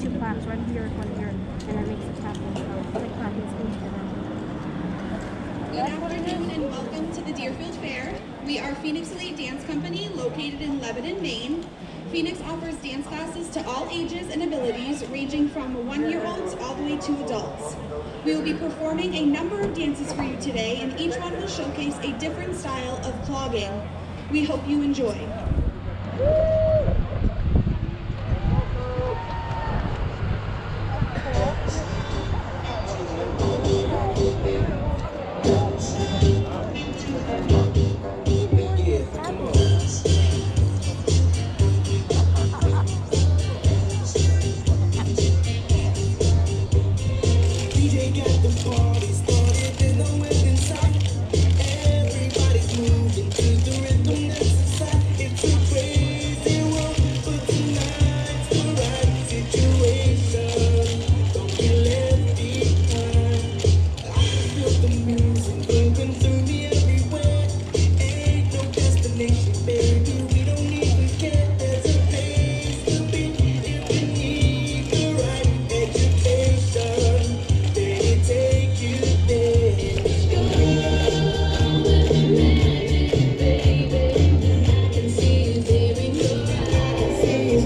two claps, one here, one here, and that makes it happen. So like them. Good afternoon and welcome to the Deerfield Fair. We are Phoenix Elite Dance Company located in Lebanon, Maine. Phoenix offers dance classes to all ages and abilities ranging from one-year-olds all the way to adults. We will be performing a number of dances for you today and each one will showcase a different style of clogging. We hope you enjoy.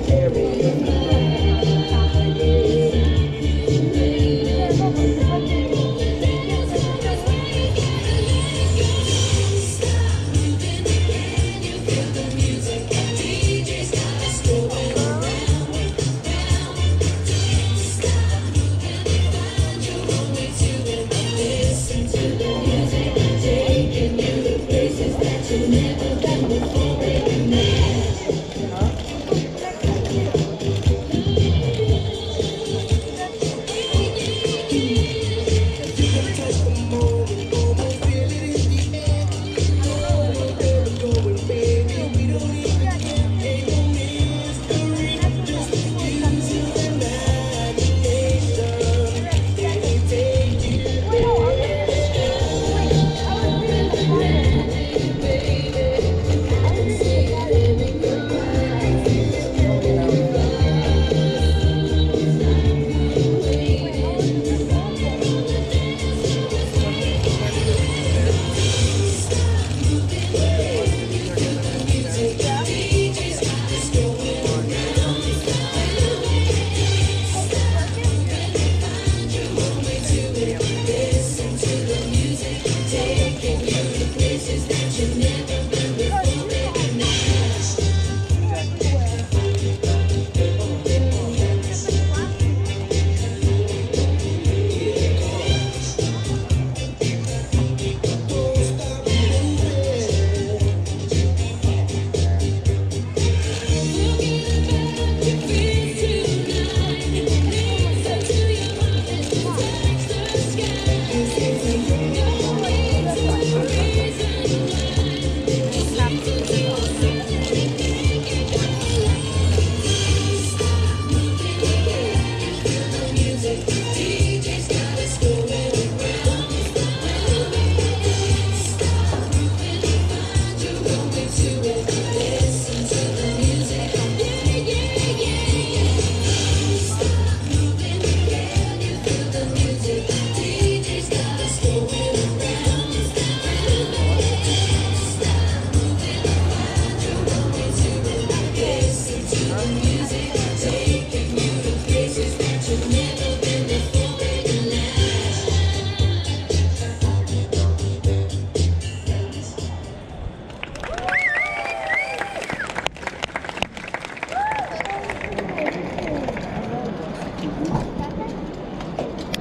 is.